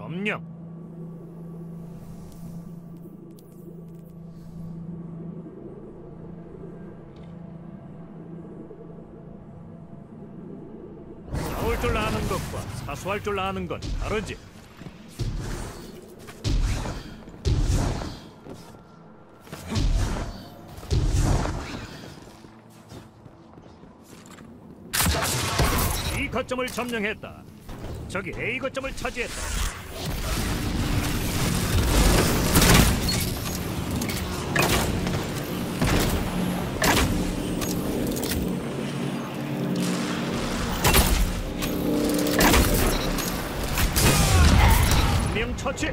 점령. 싸울 줄 아는 것과 사수할 줄 아는 건 다르지. 이 거점을 점령했다. 저기 A 거점을 차지했다. 명 처치.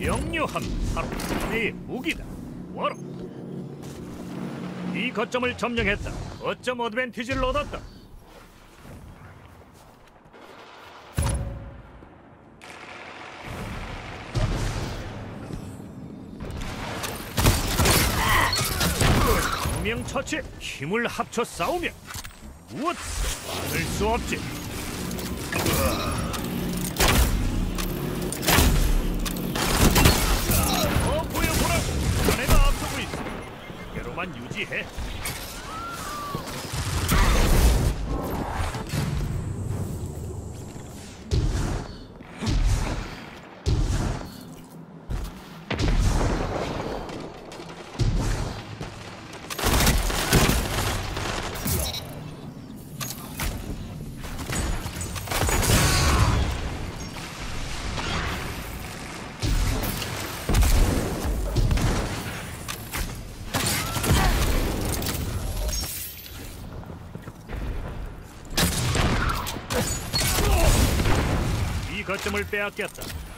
명료함 바로 내 무기다. 와라. 이 거점을 점령했다. 거점 어드밴티지를 얻었다. 명 처치 힘을 합쳐 싸우면 무엇 막을 수 없지. 이대로만 거점을 빼앗겼다.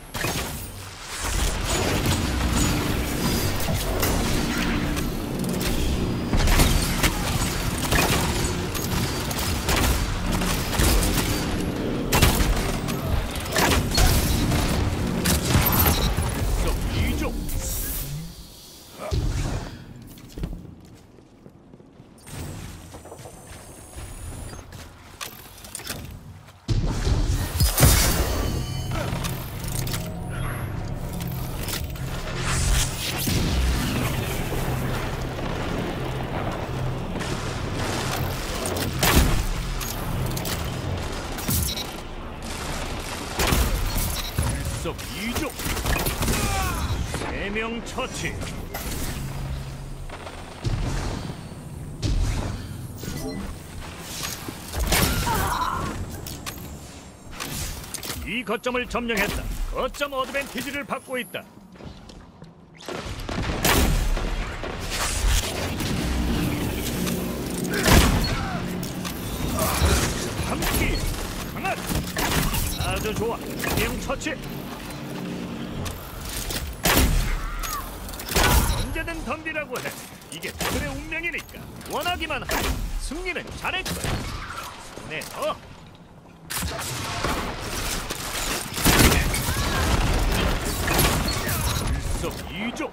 세명 처치. 이 거점을 점령했다. 거점 어드밴티지를 받고 있다. 함께 강한 아주 좋아. 명 처치. 언제든 덤비라고 해. 이게 그의 운명이니까 원하기만 하면 승리는 잘할 거야. 네, 어. 일석이조.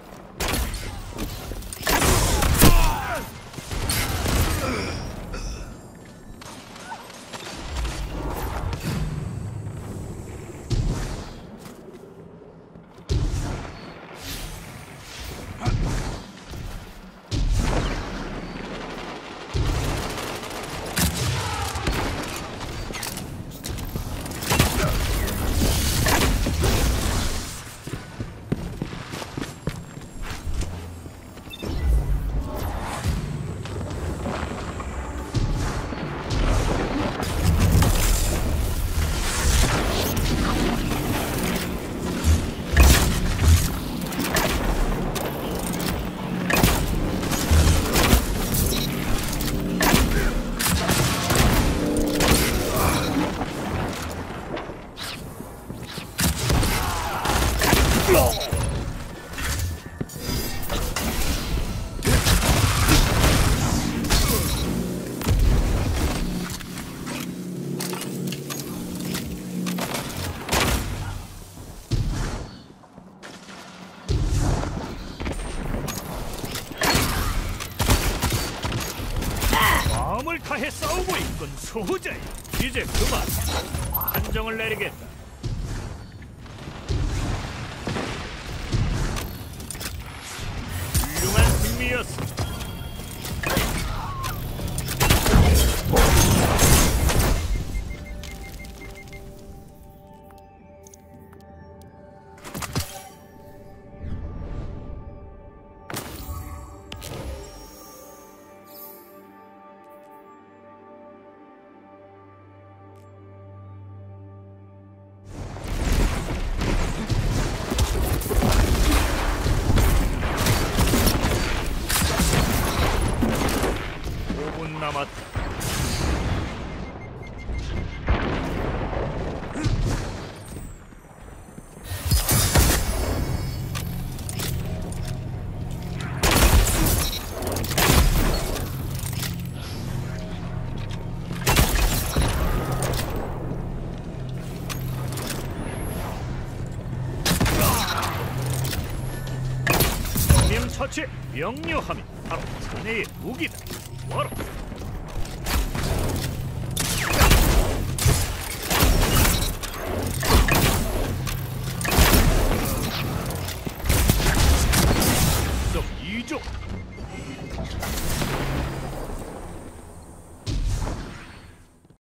마음을 다해 싸우고 있군 소호자야 이제 그만. 한정을 내리겠다. us. 처치 명료함이 바로 사내의 무기다. 와라.